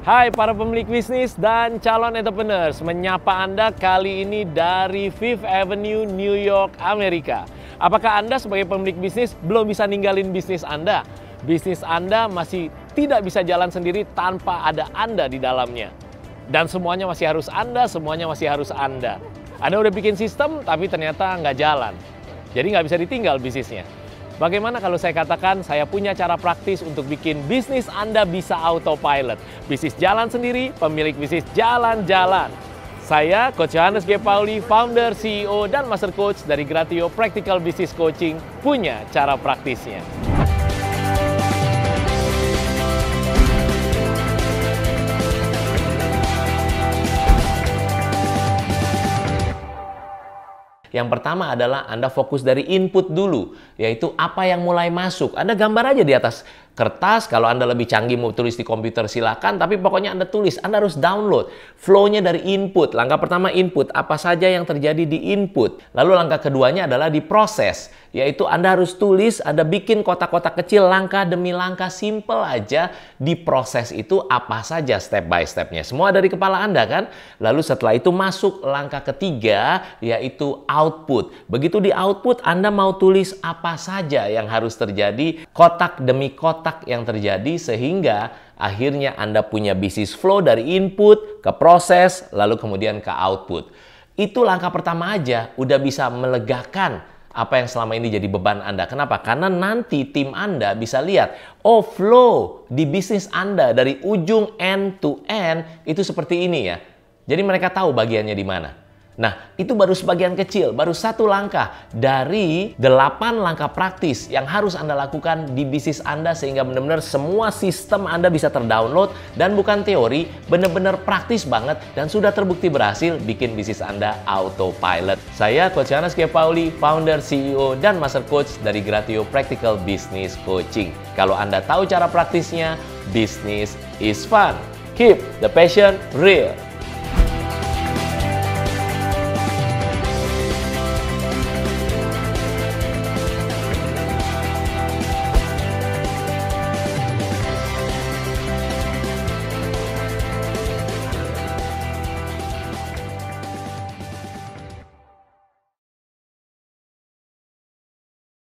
Hai para pemilik bisnis dan calon entrepreneurs, menyapa Anda kali ini dari Fifth Avenue, New York, Amerika. Apakah Anda sebagai pemilik bisnis belum bisa ninggalin bisnis Anda? Bisnis Anda masih tidak bisa jalan sendiri tanpa ada Anda di dalamnya. Dan semuanya masih harus Anda, semuanya masih harus Anda. Anda udah bikin sistem, tapi ternyata nggak jalan. Jadi nggak bisa ditinggal bisnisnya. Bagaimana kalau saya katakan saya punya cara praktis untuk bikin bisnis Anda bisa autopilot. Bisnis jalan sendiri, pemilik bisnis jalan-jalan. Saya Coach Johannes G. Pauli, founder, CEO, dan Master Coach dari Gratio Practical Business Coaching, punya cara praktisnya. Yang pertama adalah Anda fokus dari input dulu, yaitu apa yang mulai masuk. Anda gambar aja di atas kertas, kalau Anda lebih canggih mau tulis di komputer silakan, tapi pokoknya Anda tulis, Anda harus download. Flow-nya dari input. Langkah pertama input, apa saja yang terjadi di input. Lalu langkah keduanya adalah di proses, yaitu Anda harus tulis, Anda bikin kotak-kotak kecil langkah demi langkah simple aja di proses itu apa saja step by stepnya. Semua dari kepala Anda kan? Lalu setelah itu masuk langkah ketiga, yaitu output. Begitu di output, Anda mau tulis apa saja yang harus terjadi, kotak demi kotak yang terjadi, sehingga akhirnya Anda punya bisnis flow dari input ke proses, lalu kemudian ke output. Itu langkah pertama aja, udah bisa melegakan apa yang selama ini jadi beban Anda. Kenapa? Karena nanti tim Anda bisa lihat, oh flow di bisnis Anda dari ujung end to end itu seperti ini ya. Jadi mereka tahu bagiannya di mana. Nah, itu baru sebagian kecil, baru satu langkah dari delapan langkah praktis yang harus Anda lakukan di bisnis Anda sehingga benar-benar semua sistem Anda bisa terdownload dan bukan teori, benar-benar praktis banget dan sudah terbukti berhasil bikin bisnis Anda autopilot. Saya Coach K. Pauli, founder, CEO, dan Master Coach dari Gratio Practical Business Coaching. Kalau Anda tahu cara praktisnya, bisnis is fun. Keep the passion real.